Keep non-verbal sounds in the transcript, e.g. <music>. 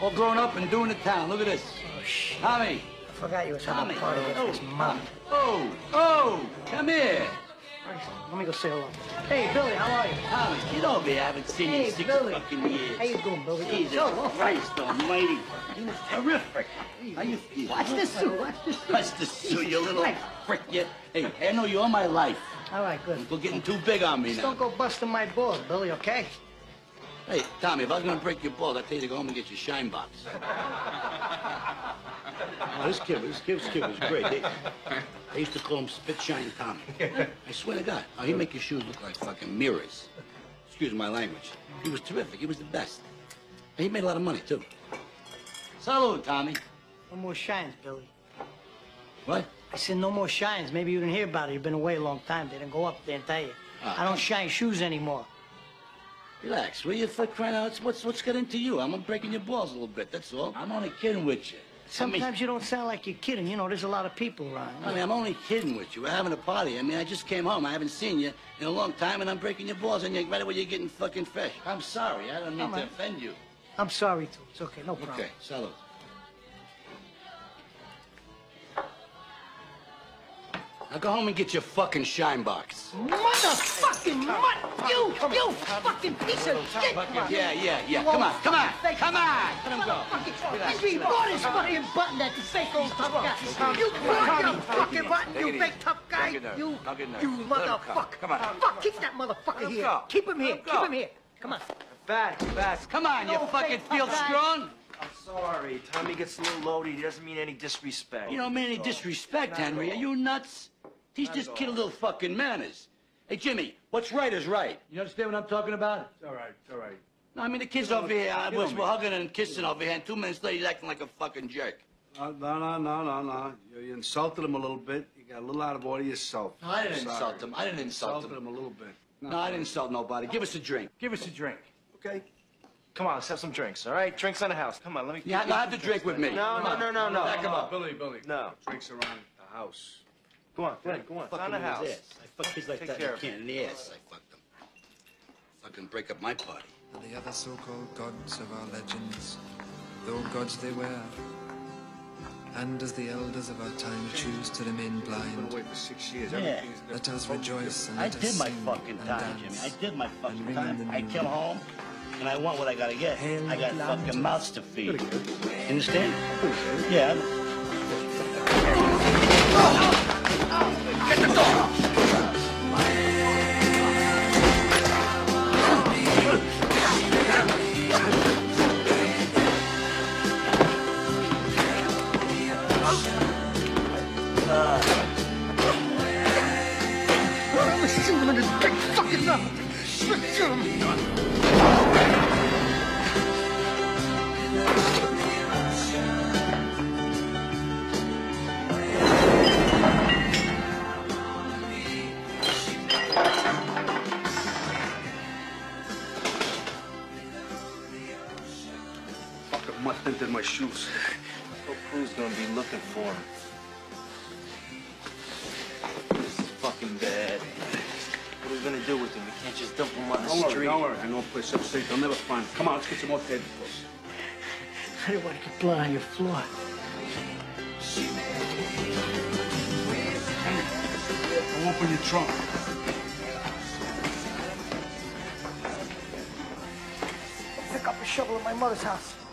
All grown up and doing the town. Look at this. Oh, Tommy. I forgot you was having Tommy. a party with oh, his mom. Oh, oh, oh, come here. Let me go say hello. Hey, Billy, how are you? Tommy, get over here. I haven't seen you Hey, in six Billy. fucking years. How you doing, Billy? Jesus Hello. Christ almighty. You terrific. How you feel? Watch this suit. Watch this suit. Watch the suit, you little frick. You. Hey, I know you all my life. All right, good. You're getting too big on me Just now. don't go busting my balls, Billy, okay? Hey, Tommy, if I was gonna break your balls, I'd tell you to go home and get your shine box. oh, this kid, this kid, this kid was great. They, they used to call him Spit Shine Tommy. I swear to God. Oh, he'd make your shoes look like fucking mirrors. Excuse my language. He was terrific. He was the best. And he made a lot of money, too. Salute, Tommy. No more shines, Billy. What? I said no more shines. Maybe you didn't hear about it. You've been away a long time. They didn't go up there and tell you. Ah. I don't shine shoes anymore. Relax, will you? For crying out, what's, what's got into you? I'm breaking your balls a little bit, that's all. I'm only kidding with you. Sometimes you don't sound like you're kidding. You know, there's a lot of people around. I mean, I'm only kidding with you. We're having a party. I mean, I just came home. I haven't seen you in a long time, and I'm breaking your balls, and you're right away you're getting fucking fresh. I'm sorry. I don't mean Come to on. offend you. I'm sorry, too. It's okay. No problem. Okay, salute. Now go home and get your fucking shine box. Motherfucking mutt! You, you fucking piece of shit! Yeah, yeah, yeah. Come on, come on, fucking fake- come on. Let him go. Motherfucking- You bought his fucking button that fake old tough guy. You bought fucking fucking button, you fake tough guy. Take it down. You, Take it down. you motherfucker. come. Come on. Fuck, keep that motherfucker here. Keep him here. Keep him here. Come on. Fast, fast. Come on, you fucking feel strong? I'm sorry. Tommy gets a little loaded. He doesn't mean any disrespect. You don't mean any disrespect, Henry. Are you nuts? Teach this kid a little fucking manners. Hey, Jimmy, what's right is right. You understand what I'm talking about? It's all right, it's all right. No, I mean, the kid's over here. Uh, Get we're, on me. we're hugging and kissing over here, and two minutes later, he's acting like a fucking jerk. Uh, no, no, no, no, no. You, you insulted him a little bit. You got a little out of order yourself. No, I didn't insult him. I didn't insult Insulted him. him a little bit. No, I didn't insult nobody. Give us a drink. Give us a drink. Okay. Come on, let's have some drinks, all right? Drinks on the house. Come on, let me. You have, you have to drink with me. No, Come no, on. no, no, no. Back him up. Billy, Billy. No. Drinks around the house. Go on, go on, go on. It's on Fucking the his house. ass. I fuck kids like Take that care in of can in the ass. I fucked them. Fucking break up my party. and the other so-called gods of our legends, though gods they were. And as the elders of our time choose to remain blind, away for six years. Yeah. Everything's let us rejoice and I let us did my fucking time, dance Jimmy. I did my fucking time. I new came home, and I want what I gotta get. Hail I got fucking mouths to feed. Understand? Yeah. <laughs> Shoot him in his big fucking mouth. Shoot him. Fucking mud tinted my shoes. Hope Crew's gonna be looking for him. This is fucking bad. What are we gonna do with him? We can't just dump him on the Don't worry, street. don't worry. I know a place upstate. They'll never find him. Come on, let's get some more tablecloths. I don't want to get blood on your floor. I'll open your trunk. Pick up a shovel at my mother's house.